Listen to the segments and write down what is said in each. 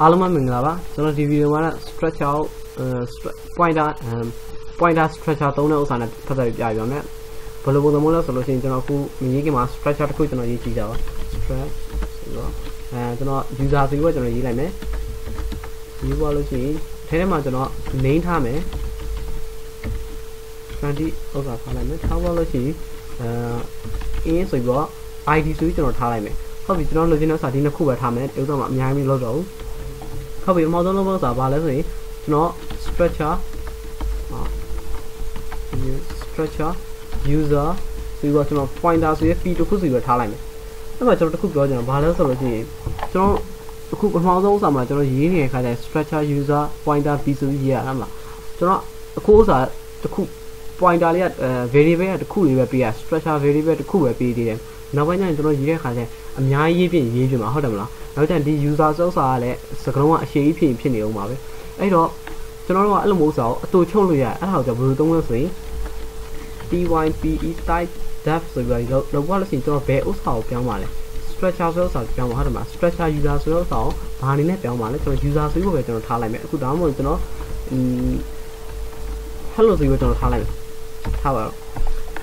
အားလုံးပဲမင်္ဂလာပါကျွန်တော်ဒီဗီဒီယိုမှာ structure အဲ pointer pointer structure သုံးတဲ့ဥစ္စာနဲ့ဖတ်သက်ပြပြမယ်ဘယ်လိုပုံစံမျိုးလဲဆိုလို့ရှိရင်ကျွန်တော်အခုမရေးခင်မှာ structure တစ်ခုကျွန်တော်ရေးကြည့်ကြပါ struct ဆိုတော့အဲကျွန်တော် user ဆိုပြီးတော့ကျွန်တော်ရေးလိုက်မယ်ရေးပါလို့ရှိရင်ထဲထဲမှာကျွန်တော် name ထားမယ်20ဥစ္စာထားလိုက်မယ်ထားပါလို့ရှိရင်အဲ in ဆိုပြီးတော့ id ဆိုပြီးကျွန်တော်ထားလိုက်မယ်ဟုတ်ပြီကျွန်တော်လိုချင်တဲ့စာဒီနှစ်ခုပဲထားမယ်ဥစ္စာမှာအများကြီးမလုပ်တော့ဘူး ဟုတ်ပြီအမောဆုံးလုံးလုံးစာဘာလဲဆိုရင်ကျွန်တော် structure structure user ဆိုတော့ကျွန်တော် pointer ဆိုရ p တစ်ခုစီပဲထားလိုက်မယ်အဲ့မှာကျွန်တော်တစ်ခုပြောချင်တာဘာလဲဆိုလို့ရှိရင်ကျွန်တော်အခုပထမဆုံးဥစ္စာမှာကျွန်တော်ရေးနေတဲ့ခါကျရင် structure user pointer p ဆိုပြီးရေးရတာမလားကျွန်တော်အခုဥစ္စာတစ်ခု pointer လေးက variable ကတစ်ခုလေးပဲပေးရ structure variable တစ်ခုပဲပေးသေးတယ်နောက်ပိုင်းကျရင်ကျွန်တော်ရေးတဲ့ခါကျရင်အများကြီးရေးပြင်ရေးပြင်မှာဟုတ်တယ်မလား နောက်ကျရင်ဒီ user စောက်စာကလည်းစကလုံးကအရှိကြီးဖြစ်ဖြစ်နေအောင်ပါပဲအဲ့တော့ကျွန်တော်တို့ကအဲ့လိုမျိုးစာကိုအတူချုပ်လို့ရတယ်အဲ့ဒါကိုကျွန်တော်ဘယ်လိုသုံးလဲဆိုရင် type type def ဆိုပြီးတော့လောက်ပါလို့ရှိရင်ကျွန်တော်ဘယ်ဥစ္စာကိုပြောင်းပါလဲ structure ဆိုတဲ့ဥစ္စာပြောင်းပါဟုတ်တယ်မလား structure user ဆိုတဲ့ဥစ္စာကိုဘာအနေနဲ့ပြောင်းပါလဲကျွန်တော် user ဆိုပြီးပဲကျွန်တော်ထားလိုက်မယ်အခုဒါမှမဟုတ်ကျွန်တော် hello ဆိုပြီးတော့ကျွန်တော်ထားလိုက်မယ်ထားပါတော့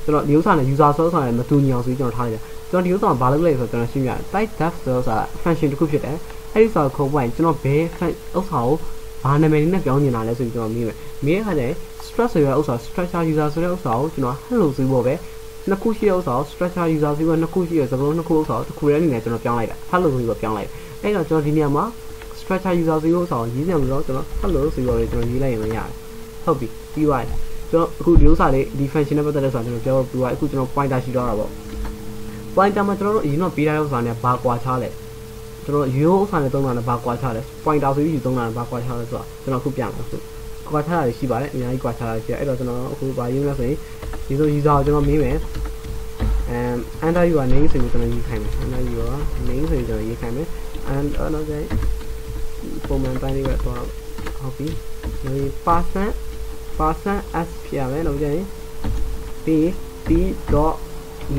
ကျွန်တော်ဒီဥစ္စာနဲ့ user ဆိုတဲ့ဥစ္စာနဲ့မတူညီအောင်ဆိုပြီးကျွန်တော်ထားလိုက်တယ် ကျွန်တော်ဒီဥစ္စာဘာလုပ်လဲဆိုတော့ကျွန်တော်ရှင်းပြတယ် type def ဆိုတဲ့ဥစ္စာ function တစ်ခုဖြစ်တယ်အဲ့ဒီဥစ္စာကိုခုံပွိုင်းကျွန်တော်ဘယ်ဥစ္စာကိုဘာနာမည်လေးနဲ့ပြောင်းနေတာလဲဆိုပြီးကျွန်တော်မေးမယ်မေးတဲ့အခါကျရင် stress ဆိုတဲ့ဥစ္စာ structure user ဆိုတဲ့ဥစ္စာကိုကျွန်တော် hello ဆိုဖို့ပဲနှစ်ခုရှိတဲ့ဥစ္စာကို structure user ဆိုပြီးနှစ်ခုရှိတဲ့စကားလုံးနှစ်ခုဥစ္စာကိုတစ်ခုတည်းအနေနဲ့ကျွန်တော်ပြောင်းလိုက်တာ hello ဆိုပြီးတော့ပြောင်းလိုက်အဲ့တော့ကျွန်တော်ဒီနေရာမှာ structure user ဆိုတဲ့ဥစ္စာကိုရေးစရာမလိုတော့ကျွန်တော် hello ဆိုပြီးတော့ကျွန်တော်ရေးလိုက်ရင်မရတယ်ဟုတ်ပြီပြီးသွားပြီကျွန်တော်အခုဒီဥစ္စာလေးဒီ function နဲ့ပတ်သက်တဲ့ဆိုတာကျွန်တော်ပြောပြီးသွားအခုကျွန်တော် pointer ရှိတော့တာပေါ့ pointer မှာကျွန်တော်တို့အရင်တော့ပေးထားတဲ့ဥစ္စာနဲ့ဘာကွာခြားလဲကျွန်တော်ရိုးဥစ္စာနဲ့သုံးတာနဲ့ဘာကွာခြားလဲ pointer ဆိုပြီးယူသုံးတာနဲ့ဘာကွာခြားလဲဆိုတော့ကျွန်တော်အခုပြန်မှာဆိုကွာခြားတာရှိပါတယ်အများကြီးကွာခြားတာရှိတယ်အဲ့တော့ကျွန်တော်အခုဗာရေးမလဲဆိုရင်ဒီလို user ကိုကျွန်တော်မေးမယ် um under you က name ဆိုပြီးကျွန်တော်ရေးခိုင်းမယ် under you က name ဆိုပြီးကျွန်တော်ရေးခိုင်းမယ် and နောက်ကျရင်ပုံမှန်တိုင်းလေးပဲတော့ဟုတ်ပြီဒီ person person s ဖြစ်ရမယ်နောက်ကျရင် p p dot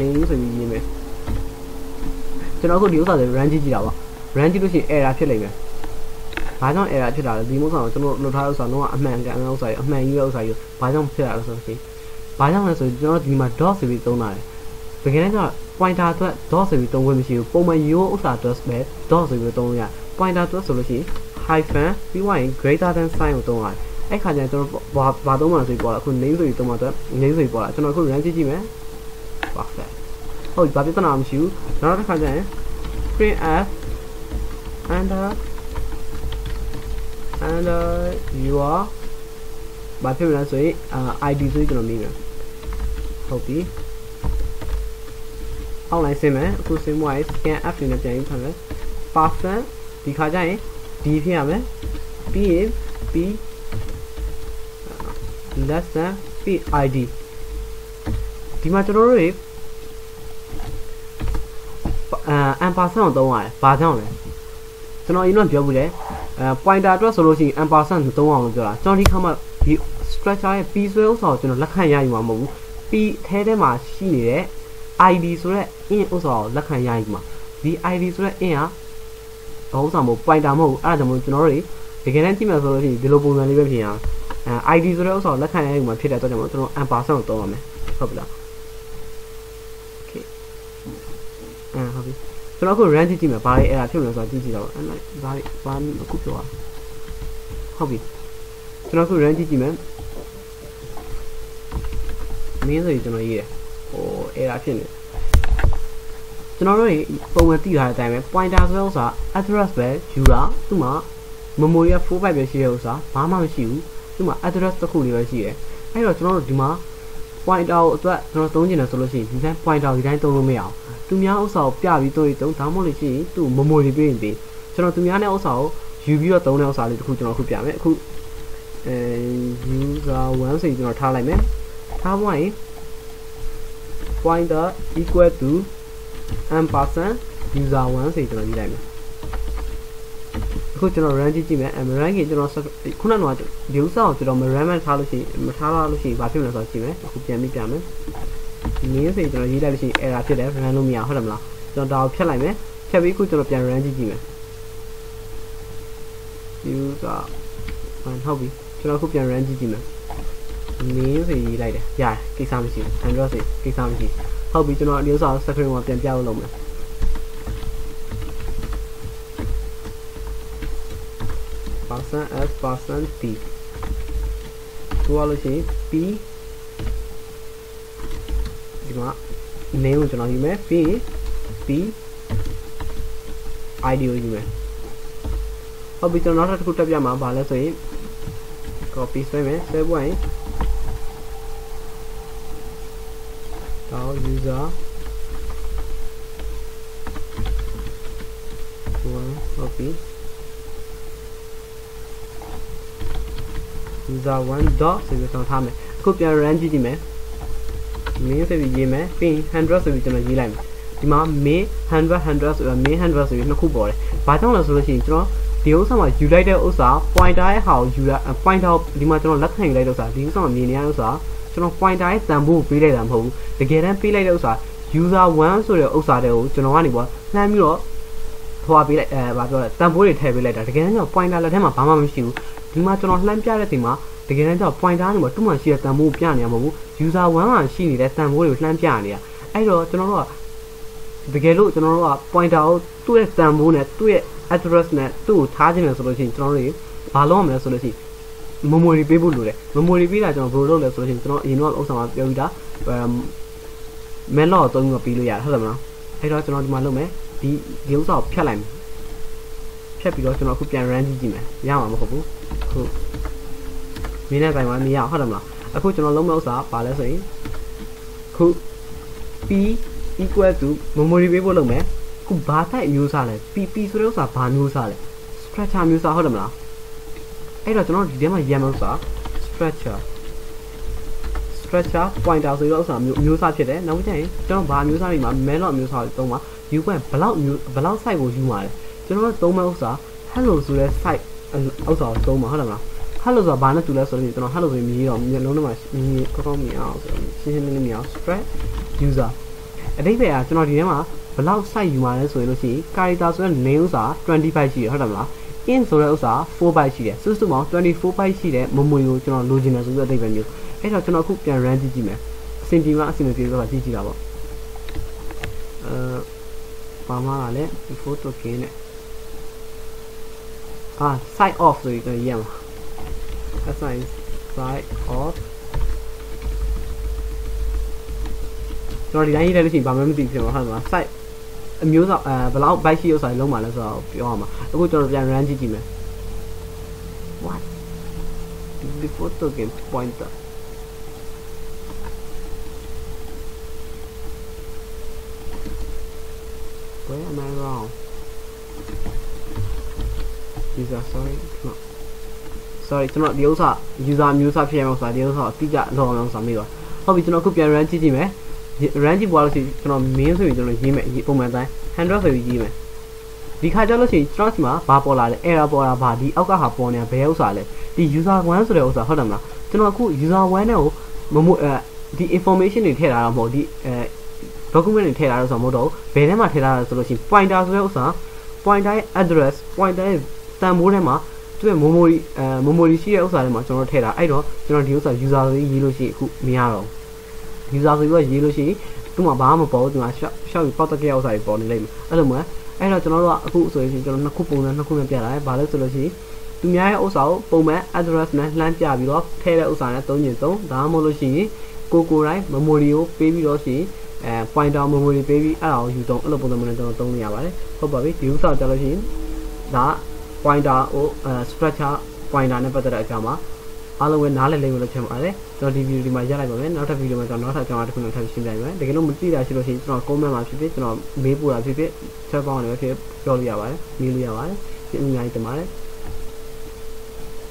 name ဆိုပြီးရေးမယ် ကျွန်တော်အခုဒီဥစ္စာတွေ run ကြည့်ကြည့်တာပါ run ကြည့်လို့ရှိရင် error ဖြစ်လိမ့်မယ်ဘာကြောင့် error ဖြစ်တာလဲဒီဥစ္စာကိုကျွန်တော်လွတ်ထားတဲ့ဥစ္စာလုံးဝအမှန်ကန်တဲ့ဥစ္စာကြီးအမှန်ကြီးတဲ့ဥစ္စာကြီးဘာကြောင့်ဖြစ်တာလဲဆိုတော့ရှင်ဘာကြောင့်လဲဆိုကျွန်တော်ဒီမှာ dot ဆိုပြီးသုံးတာတယ်တကယ်တမ်းကျ pointer အတွက် dot ဆိုပြီးသုံးခွင့်မရှိဘူးပုံမှန်ရိုးဥစ္စာ dot ပဲ dot ဆိုပြီးသုံးလို့ရ pointer အတွက်ဆိုလို့ရှိရင် hyphen ပြီးွားရင် greater than sign ကိုသုံးရတယ်အဲ့ခါကျရင်ကျွန်တော်ဘာဘာသုံးမှဆိုပြီးပေါ်လာအခု name ဆိုပြီးသုံးမှတော့ name ဆိုပြီးပေါ်လာကျွန်တော်အခု run ကြည့်ကြည့်မယ် perfect ဟုတ်ဘာပြဿနာမရှိဘူးနောက်တစ်ခါကျရင် print f under under your ဘာဖြစ်လဲဆိုရင် id ဆိုပြီးကျွန်တော်မိမယ်ဟုတ်ပြီအောက်လိုက်ဆင်းမယ်အခုဆင်းသွားရင် scan f နဲ့ပြန်ရေးထားမယ် person ဒီခါကျရင် d ဖြစ်ရမယ်ပြီးရင် p less than p id ဒီမှာကျွန်တော်တို့ တွေအဲ ampersand ကိုသုံးရတယ်ဘာကြောင့်လဲကျွန်တော်အရင်ကပြောဘူးလေအဲ pointer အတွက်ဆိုလို့ရှိရင် ampersand မသုံးအောင်လို့ပြောတာကျွန်တော်ဒီခါမှဒီ structure ရဲ့ p ဆွဲဥစ္စာကိုကျွန်တော်လက်ခံရယူမှာမဟုတ်ဘူး p ထဲထဲမှာရှိနေတဲ့ id ဆိုတဲ့ in ဥစ္စာကိုလက်ခံရယူမှာဒီ id ဆိုတဲ့ in ကဘာဥစ္စာမဟုတ် pointer မဟုတ်ဘူးအဲ့ဒါကြောင့်မို့ကျွန်တော်တို့တွေတကယ်တမ်းကြည့်မယ်ဆိုလို့ရှိရင်ဒီလိုပုံစံလေးပဲဖြစ်ရအောင်အဲ id ဆိုတဲ့ဥစ္စာကိုလက်ခံရယူမှာဖြစ်တဲ့အတွက်ကြောင့်မို့ကျွန်တော် ampersand ကိုသုံးရမယ်ဟုတ်ပြီလား okay အဲဟုတ်ပြီကျွန်တော်အခု run ကြည့်ကြည့်မယ်ဘာလဲအဲ့ဒါဖြစ်မလဲဆိုတာကြည့်ကြည့်တော့အဲ့ဒါဘာဘာအခုပြောတာဟုတ်ပြီကျွန်တော်အခု run ကြည့်ကြည့်မယ်မင်းဆိုရင်ကျွန်တော်ရေးတယ်ဟိုအဲ့ဒါဖြစ်နေကျွန်တော်တို့ပုံမှန်သိထားတဲ့အတိုင်းပဲ pointer ဆိုတဲ့ဥစ္စာ address ပဲယူတာသူ့မှာ memory က4 byte ပဲရှိတဲ့ဥစ္စာဘာမှမရှိဘူးသူ့မှာ address တစ်ခုလေးပဲရှိတယ်အဲ့တော့ကျွန်တော်တို့ဒီမှာ pointer ကိုအတွက်ကျွန်တော်သုံးချင်တယ်ဆိုလို့ရှိရင်ဒီတိုင်း pointer ကိုဒီတိုင်းသုံးလို့မရအောင်သူများဥစ္စာကိုပြပြီးသုံးရင်သုံးဒါမှမဟုတ်လို့ရှိရင်သူ့ memory ပေးရင်ပေးကျွန်တော်သူများနဲ့ဥစ္စာကိုယူပြီးတော့သုံးတဲ့ဥစ္စာလေးတစ်ခုကျွန်တော်အခုပြမယ်အခုအဲ user 1ဆိုရင်ကျွန်တော်ထားလိုက်မယ်ထားပွားရင် pointer equal to ampersand user 1ဆိုရင်ကျွန်တော်ရေးလိုက်မယ်အ ခုကျွန်တော် run ကြည့်ကြည့်မယ် run ကြီးကျွန်တော်ခုနကတော့ဒီဥစ္စာကိုကျွန်တော်မ run မထားလို့ရှိရင်မထားလို့ရှိရင်ဘာဖြစ်မလဲဆိုတော့ကြည့်မယ်အခုပြန်ပြီးပြမယ်နင်းဆိုရင်ကျွန်တော်ရေးလိုက်လို့ရှိရင် error ဖြစ်တယ် run လို့မရဟုတ်တယ်မလားကျွန်တော်ဒါကိုဖြတ်လိုက်မယ်ဖြတ်ပြီးအခုကျွန်တော်ပြန် run ကြည့်ကြည့်မယ် user ဟုတ်ပြီကျွန်တော်ခုပြန် run ကြည့်ကြည့်မယ် main ဆိုရေးလိုက်တယ်ရတယ်ကိစ္စမရှိဘူး android ဆိုကိစ္စမရှိဟုတ်ပြီကျွန်တော်ဒီဥစ္စာကို screen မှာပြန်ပြဖို့လုပ်မယ် person s person t ဆိုရလို့ရှိရင် p ဒီမှာ name ကိုကျွန်တော်ယူမယ်ပြီးရင် p id ကိုယူမယ်ဟုတ်ပြီကျွန်တော်နောက်တစ်ခုတက်ပြမှာဗာလဲဆိုရင် copy ဆွဲမယ်ဆွဲပွားရင်တော့ user 1 copy user 1 dot ဆိုပြီးကျွန်တော်ထားမယ်အခုပြန် run ကြည့်ကြည့်မယ် main ဆိုပြီးရေးမယ်ပြီးရင်100ဆိုပြီးကျွန်တော်ရေးလိုက်မယ်ဒီမှာ main 100 100ဆိုပြီး main 100ဆိုပြီးနှစ်ခုပေါ်တယ်ဘာကြောင့်လဲဆိုလို့ရှိရင်ကျွန်တော်ဒီဥစ္စာမှာယူလိုက်တဲ့ဥစ္စာ pointer ရဲ့ဟာကိုယူလိုက် pointer ဒီမှာကျွန်တော်လက်ခံယူလိုက်တဲ့ဥစ္စာဒီဥစ္စာမှာမြင်နေရတဲ့ဥစ္စာကျွန်တော် pointer ရဲ့တန်ဖိုးကိုပေးလိုက်တာမဟုတ်ဘူးတကယ်တမ်းပေးလိုက်တဲ့ဥစ္စာ user 1ဆိုတဲ့ဥစ္စာတွေကိုကျွန်တော်ကနေပေါ့လှမ်းပြီးတော့ထွားပေးလိုက်အဲဘာပြောလဲတန်ဖိုးတွေထည့်ပေးလိုက်တာတကယ်တမ်းကျတော့ pointer လက်ထဲမှာဘာမှမရှိဘူး ဒီမှာကျွန်တော်လှမ်းပြတဲ့ချိန်မှာတကယ်တမ်းကျတော့ pointer နေမှာတူးမှရှိတဲ့တန်ဖိုးကိုပြနေရမှာမဟုတ်ဘူး user 1မှာရှိနေတဲ့တန်ဖိုးတွေကိုလှမ်းပြနေတာအဲ့တော့ကျွန်တော်တို့ကတကယ်လို့ကျွန်တော်တို့က pointer ကိုသူ့ရဲ့တန်ဖိုးနဲ့သူ့ရဲ့ address နဲ့သူ့ကိုထားခြင်းလဲဆိုလို့ရှိရင်ကျွန်တော်တို့ဘာလုပ်ရမလဲဆိုလို့ရှိရင် memory ပေးဖို့လိုတယ် memory ပေးတာကျွန်တော်ဘယ်လိုလုပ်လဲဆိုလို့ရှိရင်ကျွန်တော်အရင်တော့ဥစ္စာမှာပြောပြီးသား mail တော့သုံးပြီးပေးလို့ရတယ်ဟုတ်တယ်မလားအဲ့တော့ကျွန်တော်ဒီမှာလုပ်မယ်ဒီဒီဥစ္စာကိုဖြတ်လိုက်မယ်ဖြတ်ပြီးတော့ကျွန်တော်အခုပြန် run ကြည့်ကြည့်မယ်ရမှာမဟုတ်ဘူး ခုမင်းနဲ့တိုင်မှာမရဟုတ်တယ်မလားအခုကျွန်တော်လုံးမဲ့ဥစ္စာဘာလဲဆိုရင်ခု p equal to memory ပေးဖို့လုပ်မယ်ခုဘာတိုက်မျိုးစားလဲ p p ဆိုတဲ့ဥစ္စာဘာမျိုးစားလဲ structure မျိုးစားဟုတ်တယ်မလားအဲ့တော့ကျွန်တော်ဒီထဲမှာရမ်းဥစ္စာ structure structure pointer ဆိုတဲ့ဥစ္စာမျိုးမျိုးစားဖြစ်တယ်နောက်ကျရင်ကျွန်တော်ဘာမျိုးစားတွေမှာ malloc မျိုးစားတွေသုံးပါ view point ဘလောက်မျိုးဘလောက် site ကိုယူမှာလဲကျွန်တော်တို့သုံးမဲ့ဥစ္စာ hello ဆိုတဲ့ site ဥစ္စာကိုသုံးပါဟုတ်တယ်မလား hello ဆိုတာဘာနဲ့တူလဲဆိုတော့ကျွန်တော် hello ဆိုရင်မြည်တော့မျက်လုံးထဲမှာမြည်ကောင်းကောင်းမြင်အောင်ဆိုတော့ရှင်းရှင်းလင်းလင်းမြင်အောင် spread user အတိတ်ပဲကကျွန်တော်ဒီထဲမှာဘလောက် site ယူမှာလဲဆိုရင်လို့ရှိရင် character ဆိုတဲ့ name ဥစ္စာ25ရှိရဟုတ်တယ်မလား in ဆိုတဲ့ဥစ္စာ4 byte ရှိတယ်စုစုပေါင်း24 byte ရှိတဲ့ memory ကိုကျွန်တော်လိုချင်တယ်ဆိုပြီးအတိတ်ပဲမျိုးအဲ့တော့ကျွန်တော်အခုပြန် run ကြည့်ကြည့်မယ်အဆင်ပြေမအဆင်မပြေတော့ကြည့်ကြည့်တာပေါ့အဲပါမှားလည်း before token နဲ့ အာ side off ဆိုပြီးရမှာ assign side off ကျွန်တော်ဒီတိုင်းရေးလိုက်လို့ရှိရင်ဘာမှမသိဖြစ်မှာဟုတ်မှာ site အမျိုးဆောင်အဲဘယ်လောက် byte ရှိဥစ္စာလုံးပါလဲဆိုတော့ပြောရမှာအခုကျွန်တော်ပြန် run ကြည့်ကြည့်မယ် what before token pointer where am I wrong User sorry no sorry ကျွန်တော်ဒီဥစ္စာ user မျိုးစားဖြစ်ရမှာဆိုတာဒီဥစ္စာအတိအကျလောက်အောင်ဆောင်မိပါဟုတ်ပြီကျွန်တော်ခုပြန် run ကြည့်ကြည့်မယ် run ကြည့်ပွားလို့ရှိရင်ကျွန်တော် main ဆိုရင်ကျွန်တော်ရေးမယ်ပုံမှန်တိုင်း100ဆိုပြီးရေးမယ်ဒီခါကျလို့ရှိရင်ကျွန်တော်ဒီမှာဘာပေါ်လာလဲ error ပေါ်လာဘာဒီအောက်ကဟာပေါ်နေတာဘယ်ဥစ္စာလဲဒီ user 1ဆိုတဲ့ဥစ္စာဟုတ်တယ်မလားကျွန်တော်အခု user 1နဲ့ကိုမမို့အဲဒီ information တွေထည့်ထားတာမဟုတ်ဒီအဲ document တွေထည့်ထားတာဆိုတော့မဟုတ်တော့ဘယ်ထဲမှာထည့်ထားတာဆိုလို့ရှိရင် pointer ဆိုတဲ့ဥစ္စာ pointer ရဲ့ address pointer ရဲ့ တန်ဖိုးထဲမှာသူ့ရဲ့ memory အဲ memory ရှိတဲ့ဥစ္စာတွေမှာကျွန်တော်ထည့်တာအဲ့တော့ကျွန်တော်ဒီဥစ္စာ user ဆိုပြီးရေးလို့ရှိရင်အခုမရတော့ user ဆိုပြီးရေးလို့ရှိရင်သူ့မှာဘာမှမပေါ်ဘူးသူကရှော့ရှော့ပြီးပေါက်တက်ကြရဥစ္စာတွေပေါ်နေလိမ့်မယ်အဲ့လိုမျိုးအဲ့တော့ကျွန်တော်တို့ကအခုဆိုရင်ကျွန်တော်နှစ်ခုပုံစံနှစ်ခုနဲ့ပြတာလေဘာလဲဆိုလို့ရှိရင်သူများရဲ့ဥစ္စာကိုပုံမှန် address နဲ့လှမ်းပြပြီးတော့ထည့်တဲ့ဥစ္စာနဲ့သုံးကျင်သုံးဒါမှမဟုတ်လို့ရှိရင်ကိုကိုတိုင်း memory ကိုပေးပြီးတော့ရှိရင်အဲ pointer memory ပေးပြီးအဲ့ဒါကိုယူသုံးအဲ့လိုပုံစံမျိုးနဲ့ကျွန်တော်သုံးနေရပါတယ်ဟုတ်ပါပြီဒီဥစ္စာကြလို့ရှိရင်ဒါ pointer ကိုအဲ structure pointer နဲ့ပတ်သက်တဲ့အကြောင်းမှာအားလုံးပဲနားလည်လိမ့်မယ်လို့ထင်ပါတယ်ကျွန်တော်ဒီဗီဒီယိုဒီမှာရက်လိုက်ပါမယ်နောက်ထပ်ဗီဒီယိုမှာကျွန်တော်နောက်ထပ်ကြောင်းတစ်ခုနဲ့ထပ်ရှင်းပြပါမယ်တကယ်လို့မသိတာရှိလို့ရှိရင်ကျွန်တော် comment မှာဖြစ်ဖြစ်ကျွန်တော်မေးပို့တာဖြစ်ဖြစ်ချက်ပေါင်းနေပဲဖြစ်ပြောလို့ရပါတယ်မေးလို့ရပါတယ်ဒီအများကြီးတင်ပါတယ်